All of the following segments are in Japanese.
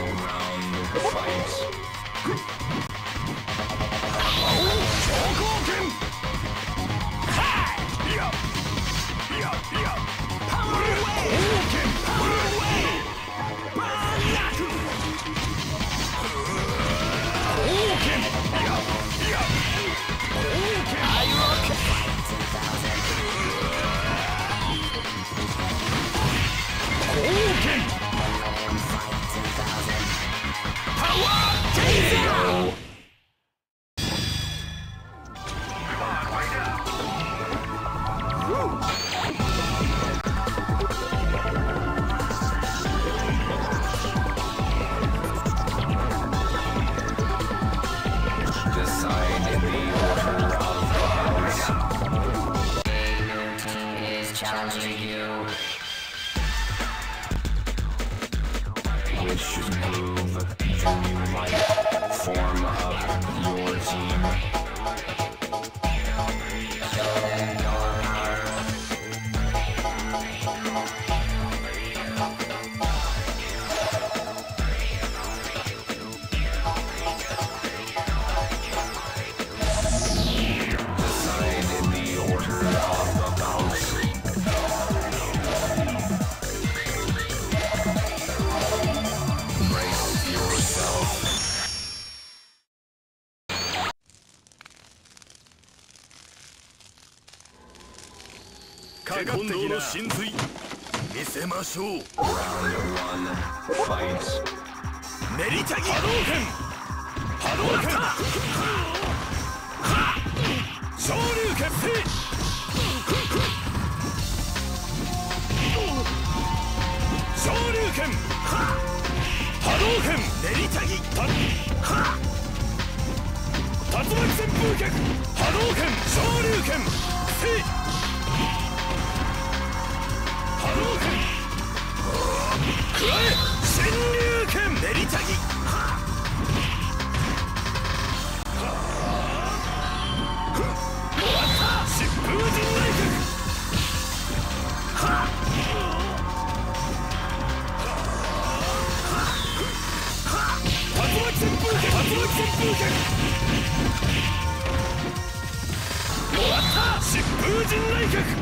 round the fight. Yours. your team. ましょう.練りたぎ波動拳波動拳昇竜決定昇竜拳波動拳練りたぎた竜巻旋風脚波動拳昇竜拳せ波動拳疾風陣内閣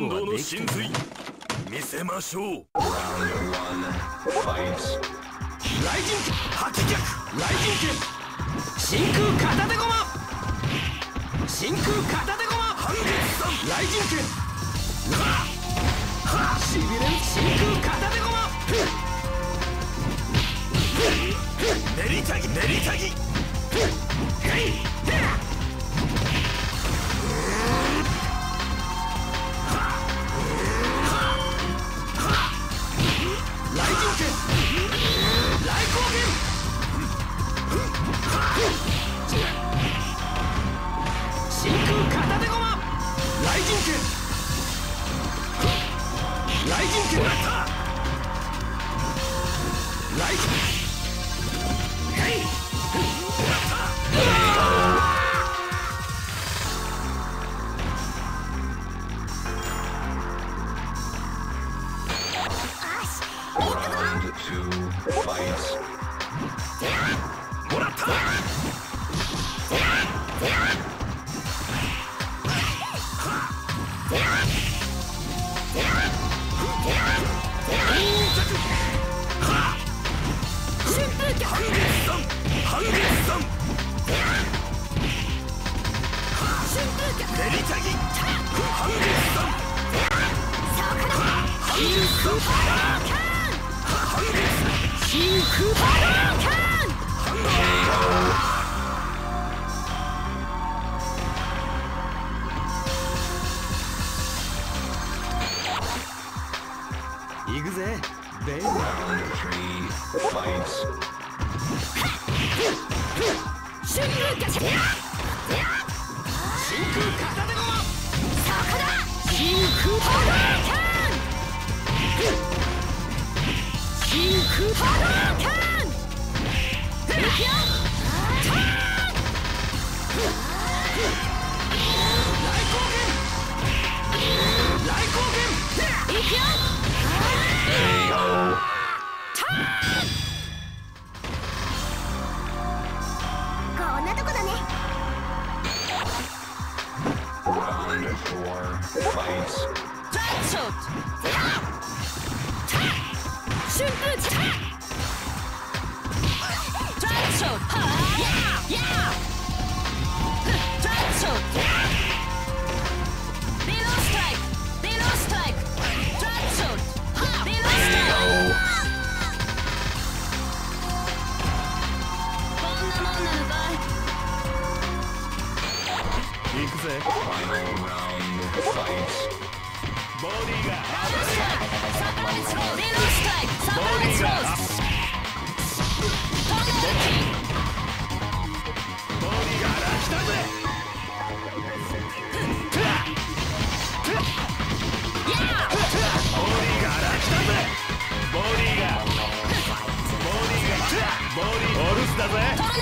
テコンドーの真髄。見せましょう。one. Fight. 雷神剣吐き逆雷神剣真空片手駒。真空片手駒。半月さん雷神剣はしびれる真空片手駒。練りたぎ練りたぎ真空片手駒雷神剣雷神剣やった雷神へいやった two, fight. シ真空ハドラーキャン！旋風脚トラッショットヤーヤートラッショットリローストライクリローストライクトラッショットリローストライク KO. こんなもんなのかい行くぜ Final round, fight. ボディが。サプライズローズリローストライクサプライズローズトンネルキーボディが。来たぜヤーボディが。来たぜボディが。ボディが。ボディお留守だぜトンネルキー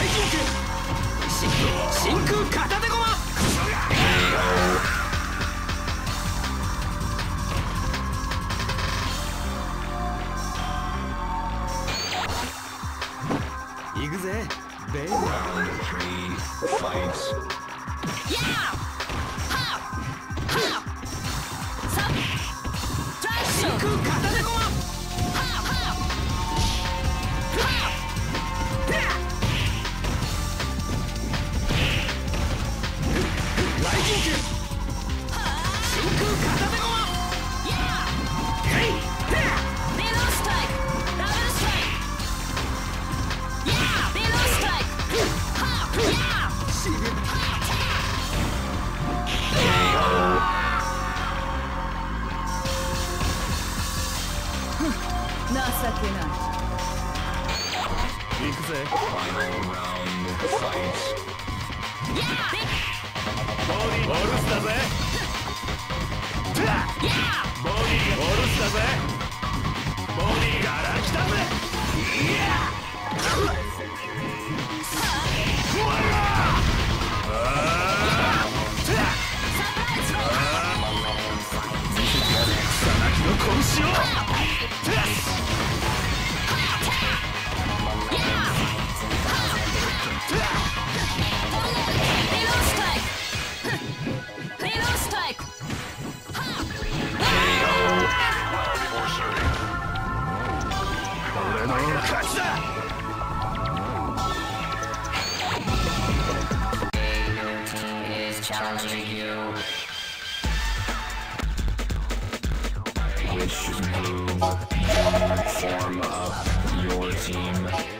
大真空片手駒。行くぜ。ベイビー。情けない行くぜボディボルスだぜ拳を challenging you. Which move? Form up your team.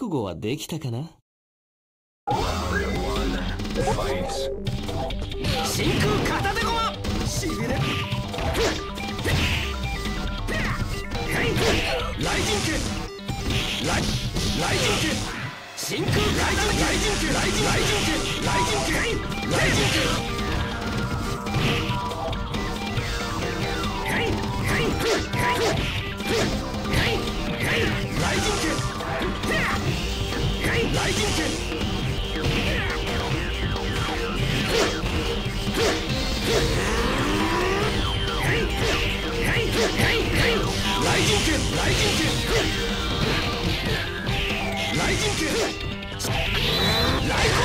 覚悟はできたかな？真空片手駒しびれ雷神拳雷雷神拳真空雷神雷神拳雷神雷神拳雷神拳雷神拳雷神拳雷神拳雷神拳雷神拳雷神拳雷光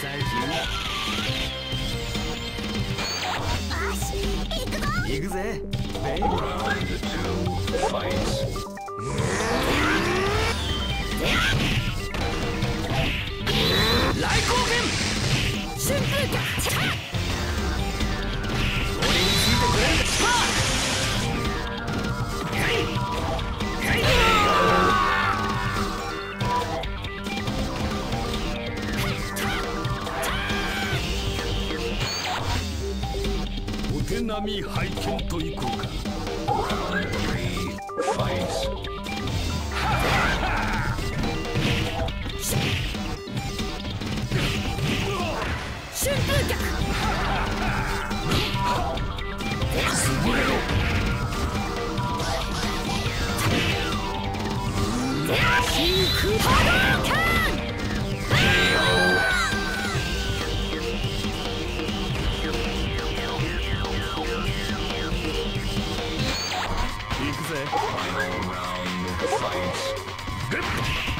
サンキュー行くぜ。お手並み拝見とい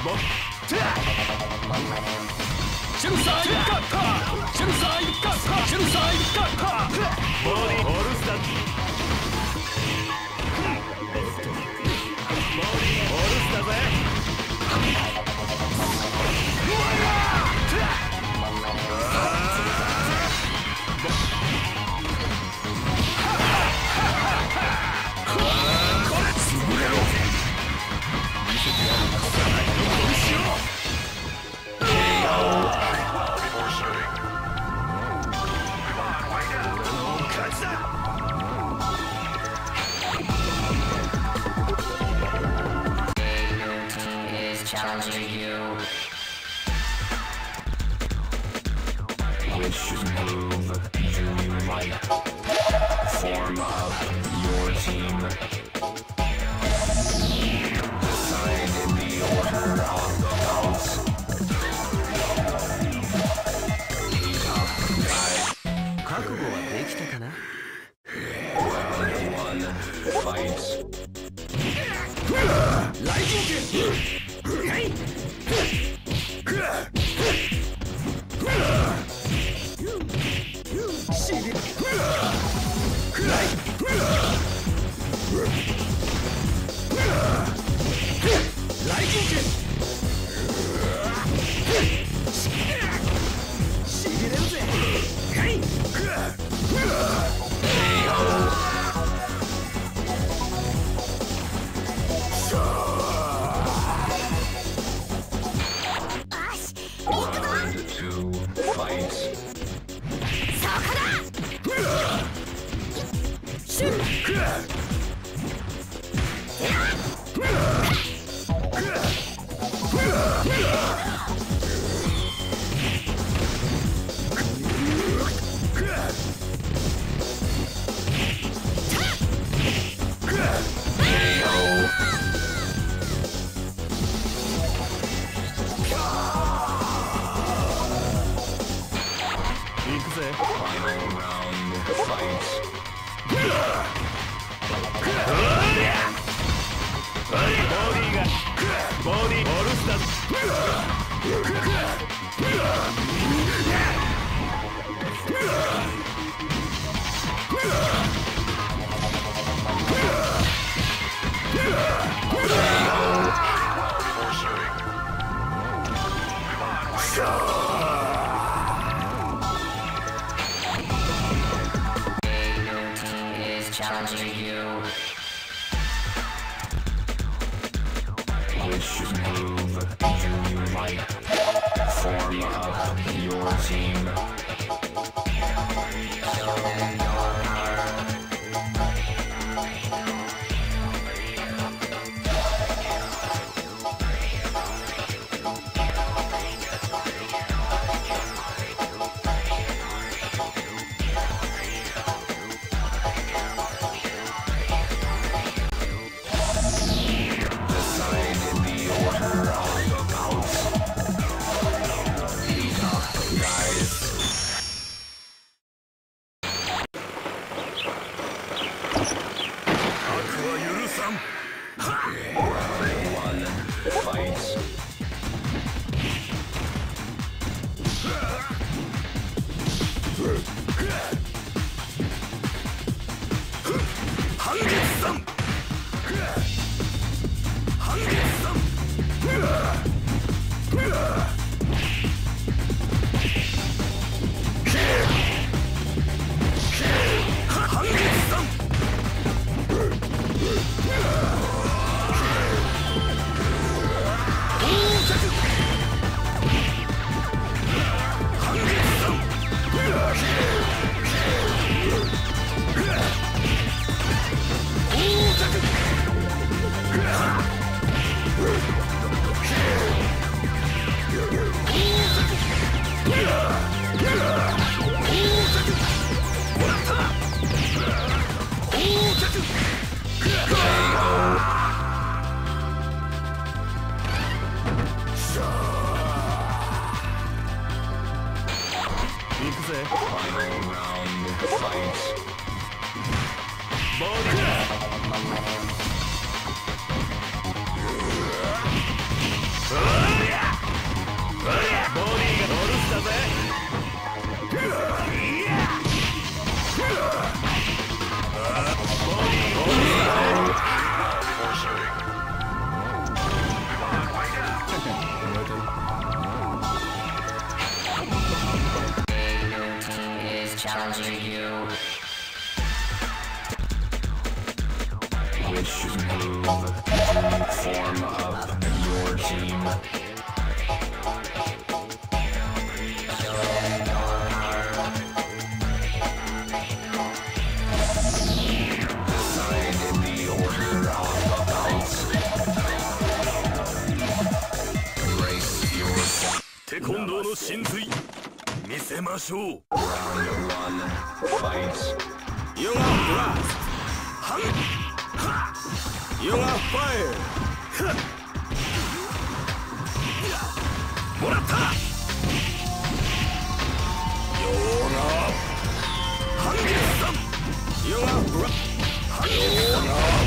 ボ Challenging you. Which move do you like? Form up your team. fight. Okay. challenging you. Which move form of your team? Taekwondo の神髄見せましょう One fight. You got blast. You got fire. もらったよーなハンギルさんよーなハンギルさん